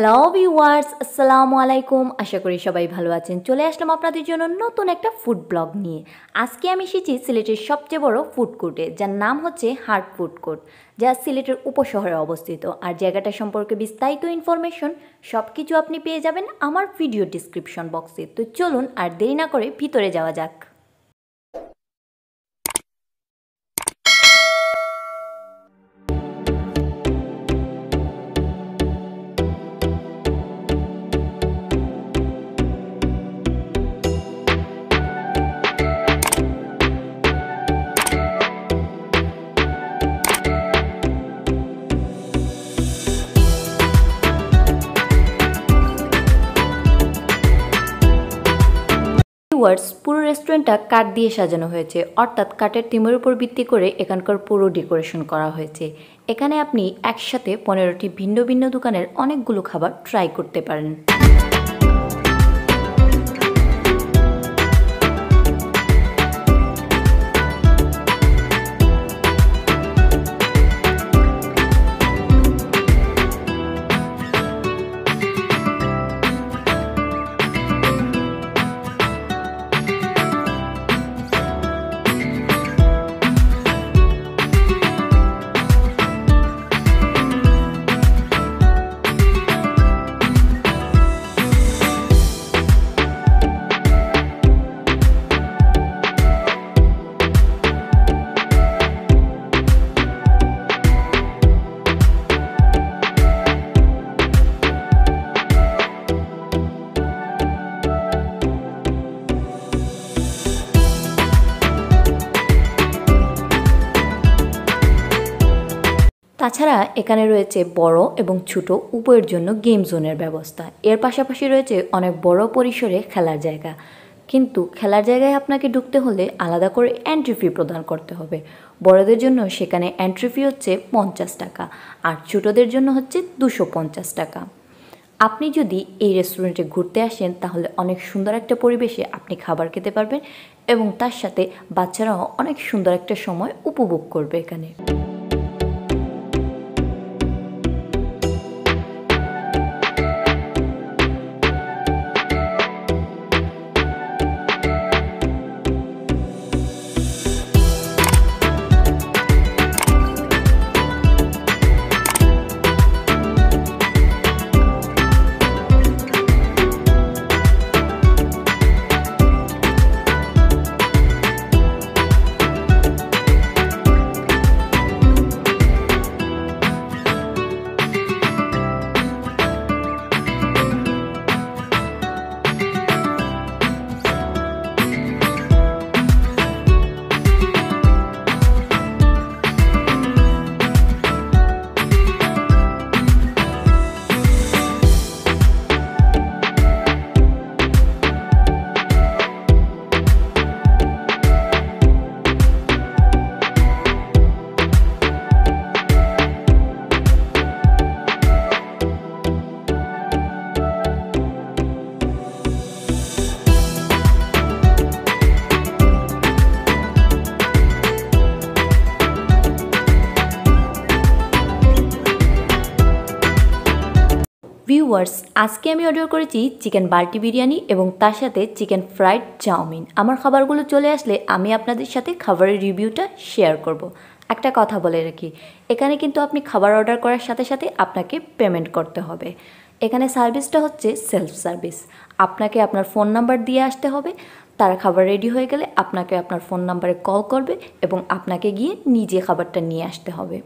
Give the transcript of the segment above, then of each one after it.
Hello viewers আসসালামু আলাইকুম আশা করি সবাই ভালো আছেন। চলে আসলাম আপনাদের জন্য নতুন একটা ফুড ব্লগ নিয়ে। আজকে আমি এসেছি সিলেটের সবচেয়ে বড় ফুড কোর্টে যার নাম হচ্ছে হার্ট ফুড কোর্ট যা সিলেটের উপশহরে অবস্থিত। আর জায়গাটা সম্পর্কে বিস্তারিত ইনফরমেশন সব কিছু আপনি পেয়ে যাবেন আমার ভিডিও ডিসক্রিপশন বক্সে তো চলুন আর দেরি না করে ভিতরে যাওয়া যাক। ভিউয়ার্স পুরো রেস্টুরেন্টটা কাঠ দিয়ে সাজানো হয়েছে। অর্থাৎ কাঠের থিমের উপর ভিত্তি করে এখানকার পুরো ডেকোরেশন করা হয়েছে। এখানে আপনি একসাথে পনেরোটি ভিন্ন ভিন্ন দোকানের অনেকগুলো খাবার ট্রাই করতে পারেন। তাছাড়া এখানে রয়েছে বড় এবং ছোট উভয়ের জন্য গেম জোনের ব্যবস্থা। এর পাশাপাশি রয়েছে অনেক বড় পরিসরে খেলার জায়গা। কিন্তু খেলার জায়গায় আপনাকে ঢুকতে হলে আলাদা করে এন্ট্রি ফি প্রদান করতে হবে। বড়দের জন্য সেখানে এন্ট্রি ফি হচ্ছে পঞ্চাশ টাকা, আর ছোটদের জন্য হচ্ছে দুশো পঞ্চাশ টাকা। আপনি যদি এই রেস্টুরেন্টে ঘুরতে আসেন, তাহলে অনেক সুন্দর একটা পরিবেশে আপনি খাবার খেতে পারবেন এবং তার সাথে বাচ্চারাও অনেক সুন্দর একটা সময় উপভোগ করবে এখানে। ভিউয়ার্স আজকে আমি অর্ডার করেছি চিকেন বাল্টি বিরিয়ানি এবং তার সাথে চিকেন ফ্রাইড চাউমিন। আমার খাবারগুলো চলে আসলে আমি আপনাদের সাথে খাবারের রিভিউটা শেয়ার করব। একটা কথা বলে রাখি, এখানে কিন্তু আপনি খাবার অর্ডার করার সাথে সাথে আপনাকে পেমেন্ট করতে হবে। এখানে সার্ভিসটা হচ্ছে সেলফ সার্ভিস আপনাকে আপনার ফোন নাম্বার দিয়ে আসতে হবে, তারা খাবার রেডি হয়ে গেলে আপনাকে আপনার ফোন নাম্বারে কল করবে এবং আপনাকে গিয়ে নিজে খাবারটা নিয়ে আসতে হবে।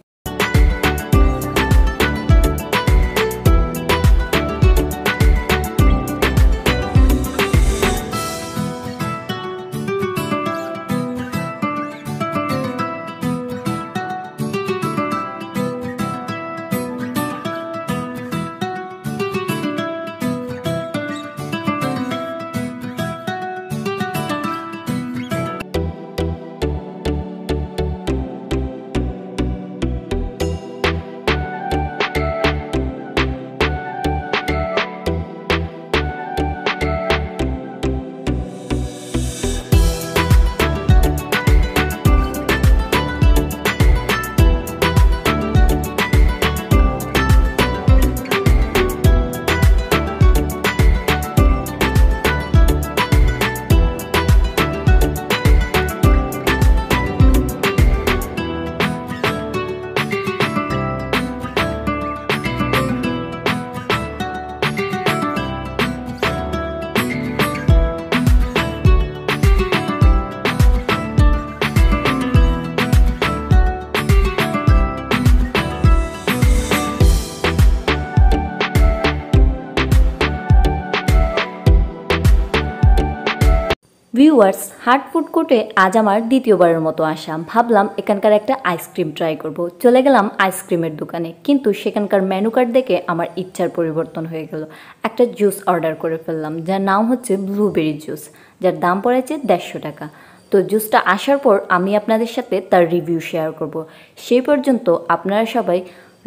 ভিউয়ার্স হার্ট ফুড কোর্টে আজ আমার দ্বিতীয়বারের মতো আসা। ভাবলাম এখানকার একটা আইসক্রিম ট্রাই করব। চলে গেলাম আইসক্রিমের দোকানে। কিন্তু সেখানকার মেনু কার্ড দেখে আমার ইচ্ছার পরিবর্তন হয়ে গেল। একটা জুস অর্ডার করে ফেললাম, যার নাম হচ্ছে ব্লুবেরি জুস যার দাম পড়েছে দেড়শো টাকা। তো জুসটা আসার পর আমি আপনাদের সাথে তার রিভিউ শেয়ার করব। সেই পর্যন্ত আপনারা সবাই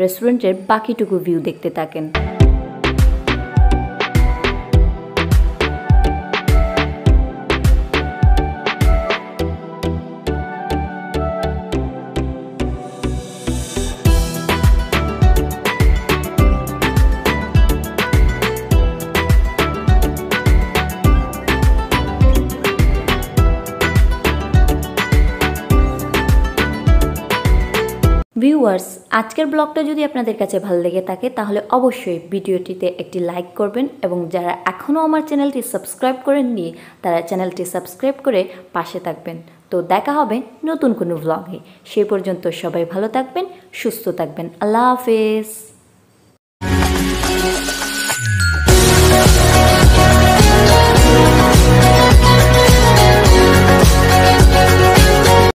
রেস্টুরেন্টের বাকিটুকু ভিউ দেখতে থাকেন। ভিউয়ার্স, আজকের ব্লগটা যদি আপনাদের কাছে ভালো লেগে থাকে, তাহলে অবশ্যই ভিডিওটিতে একটি লাইক করবেন এবং যারা এখনও আমার চ্যানেলটি সাবস্ক্রাইব করেননি, তারা চ্যানেলটি সাবস্ক্রাইব করে পাশে থাকবেন। তো দেখা হবে নতুন কোনো ব্লগে। সেই পর্যন্ত সবাই ভালো থাকবেন, সুস্থ থাকবেন। আল্লাহ হাফেজ।